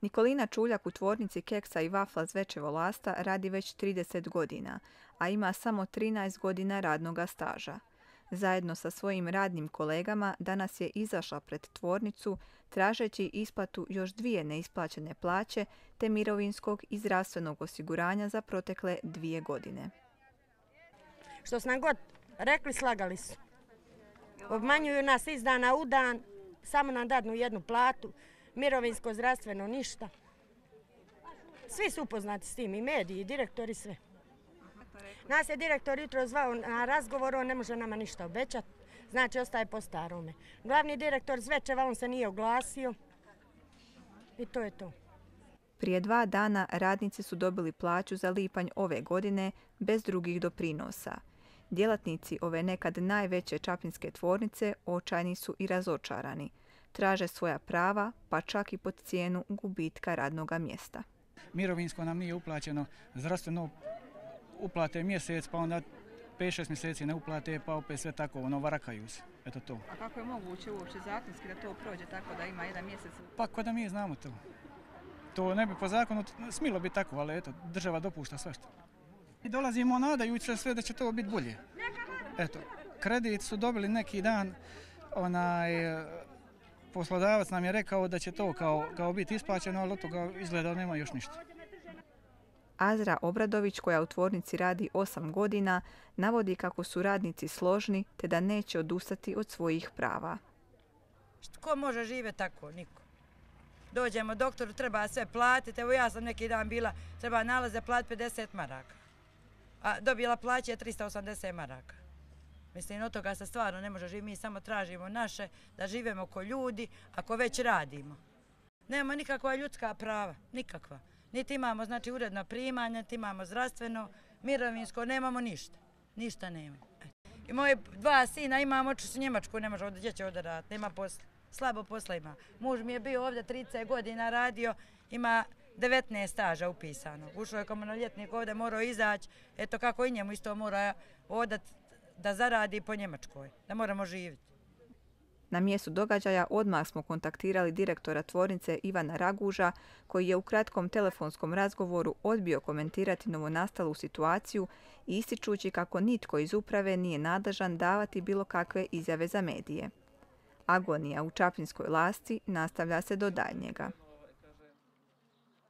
Nikolina Čuljak u tvornici keksa i vafla Zvečevo lasta radi već 30 godina, a ima samo 13 godina radnoga staža. Zajedno sa svojim radnim kolegama danas je izašla pred tvornicu tražeći isplatu još dvije neisplaćene plaće te mirovinskog i zdravstvenog osiguranja za protekle dvije godine. Što su god rekli, slagali su. Obmanjuju nas iz dana u dan, samo nam dadnu jednu platu, mirovinsko, zdravstveno, ništa. Svi su upoznati s tim, i mediji, i direktori, sve. Nas je direktor jutro zvao na razgovor, on ne može nama ništa obećati, znači ostaje po starome. Glavni direktor Zvečeva, on se nije oglasio i to je to. Prije dva dana radnici su dobili plaću za lipanj ove godine bez drugih doprinosa. Djelatnici ove nekad najveće čapinske tvornice očajni su i razočarani. Traže svoja prava, pa čak i pod cijenu gubitka radnoga mjesta. Mirovinsko nam nije uplaćeno, zdravstveno uplate mjesec, pa onda 5-6 mjeseci ne uplate, pa opet sve tako, ono, varakaju se. Eto to. A kako je moguće uopće zakonski da to prođe tako da ima jedan mjesec? Pa ko da mi znamo to. To ne bi po zakonu smilo biti tako, ali eto, država dopušta sve što. I dolazimo nadajući se sve da će to biti bolje. Eto, kredit su dobili neki dan, onaj, poslodavac nam je rekao da će to kao, kao biti isplaćeno, ali od toga izgleda nema još ništa. Azra Obradović, koja u tvornici radi 8 godina, navodi kako su radnici složni te da neće odustati od svojih prava. Ko može živjeti tako? Niko. Dođemo doktoru, treba sve platiti. Evo ja sam neki dan bila, treba nalaze platiti 50 maraka. A dobila plaće 380 maraka. Mislim, od toga se stvarno ne može živjeti. Mi samo tražimo naše, da živimo ko ljudi, ako već radimo. Nema nikakva ljudska prava, nikakva. Niti imamo znači uredno primanje, niti imamo zdravstveno, mirovinsko, nemamo ništa. Ništa nema. I moje dva sina imamo oči su Njemačku, ne može gdje će raditi, nema posla. Slabo posla ima. Muž mi je bio ovdje 30 godina radio, ima 19 staža upisano. Ušao je kao monoljetnik ovdje, morao izaći, eto kako i njemu isto mora odat da zaradi po Njemačkoj, da moramo živjeti. Na mjestu događaja odmah smo kontaktirali direktora tvornice Ivana Raguža, koji je u kratkom telefonskom razgovoru odbio komentirati novonastalu situaciju, ističući kako nitko iz uprave nije nadležan davati bilo kakve izjave za medije. Agonija u Čapinskoj lasti nastavlja se do daljnjega.